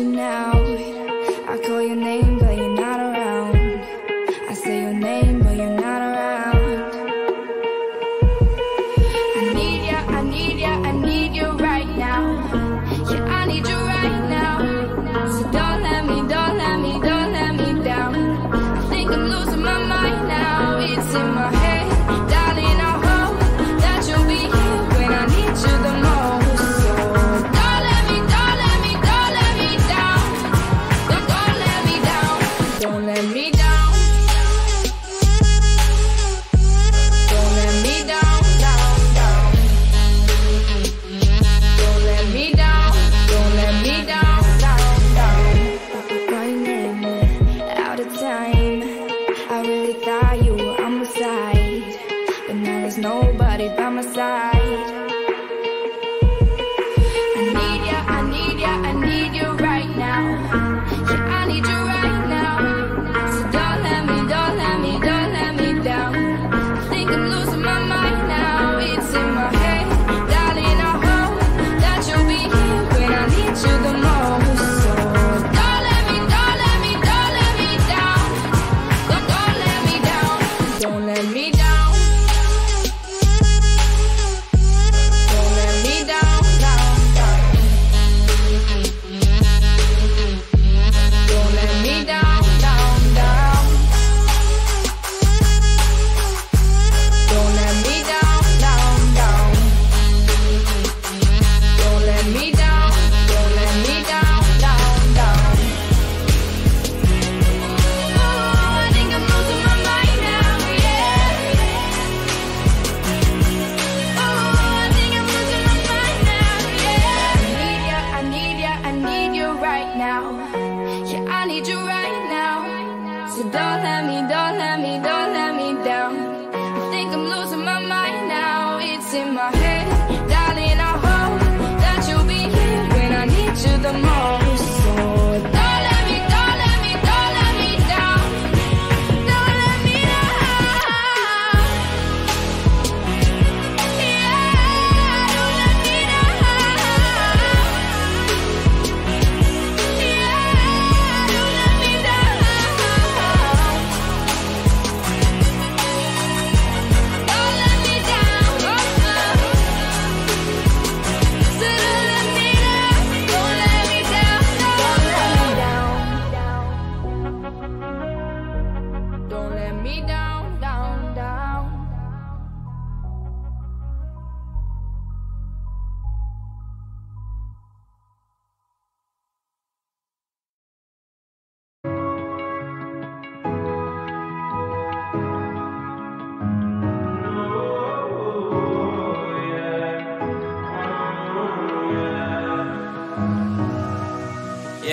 you now. I call your name but you're not around. I say your name but you're not around. I need ya, I need ya, I need you right now. Yeah, I need you right now. So don't let me, don't let me, don't let me down. I think I'm losing my mind now. It's in my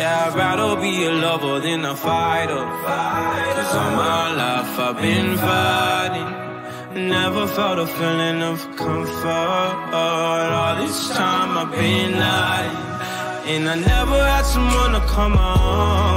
I'd rather be a lover than a fighter. Cause all my life I've been fighting. Never felt a feeling of comfort. All this time I've been lying. And I never had someone to come on.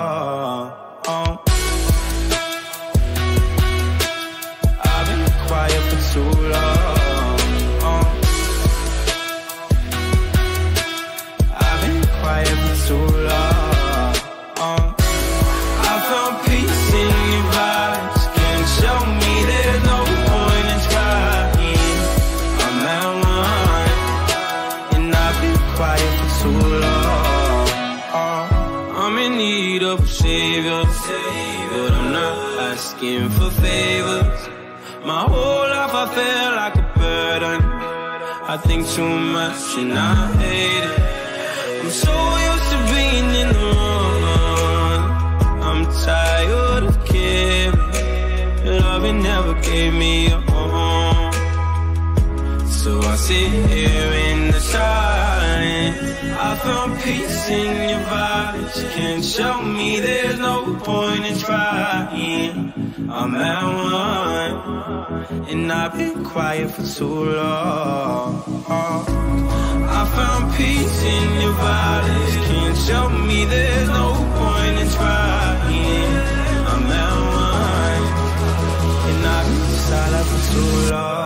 asking for favors. My whole life I felt like a burden. I think too much and I hate it. I'm so used to being in the wrong. I'm tired of caring. Loving never gave me a home. So I sit here in the shade. I found peace in your vibes. Can't show me there's no point in trying. I'm at one, and I've been quiet for too long. I found peace in your vibes. Can't show me there's no point in trying. I'm at one, and I've been silent for too long.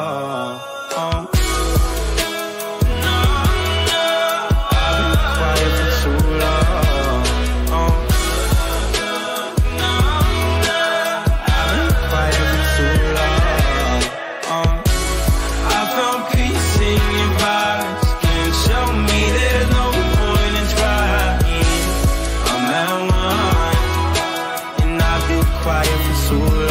Quiet for long.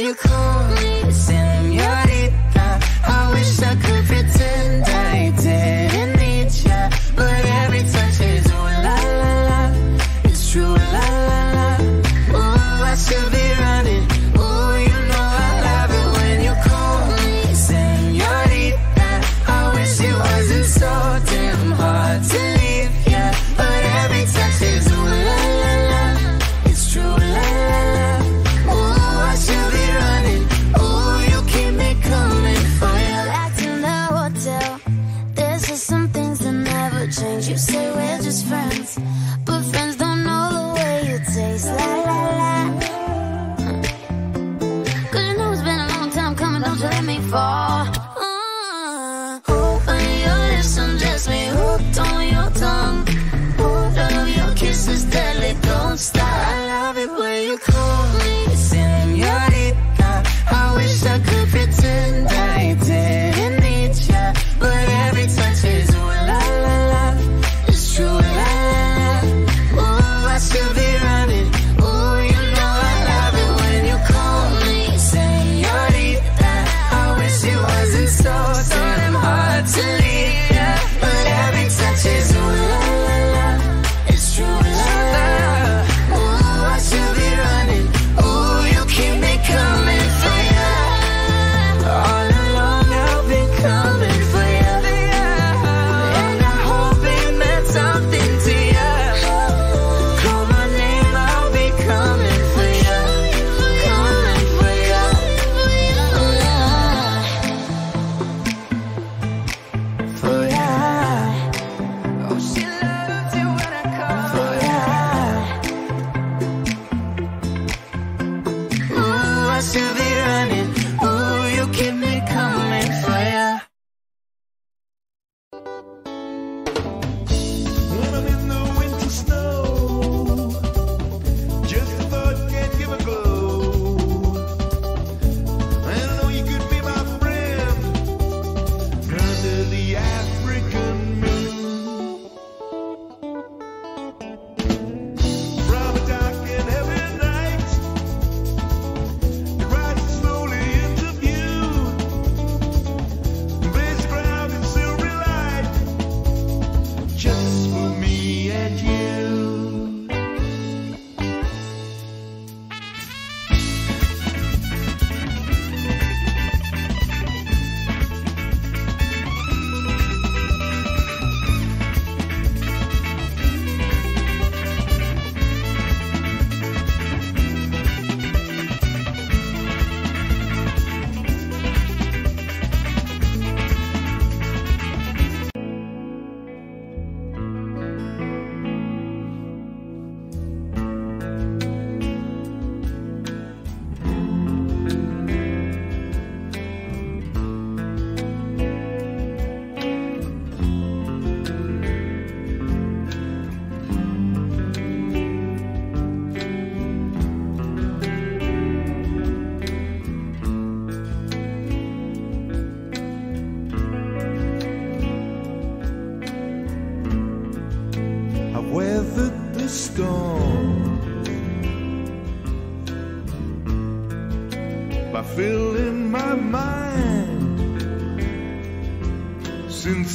You call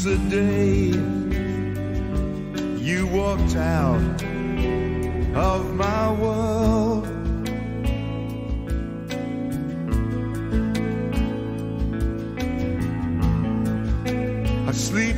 the day you walked out of my world. I sleep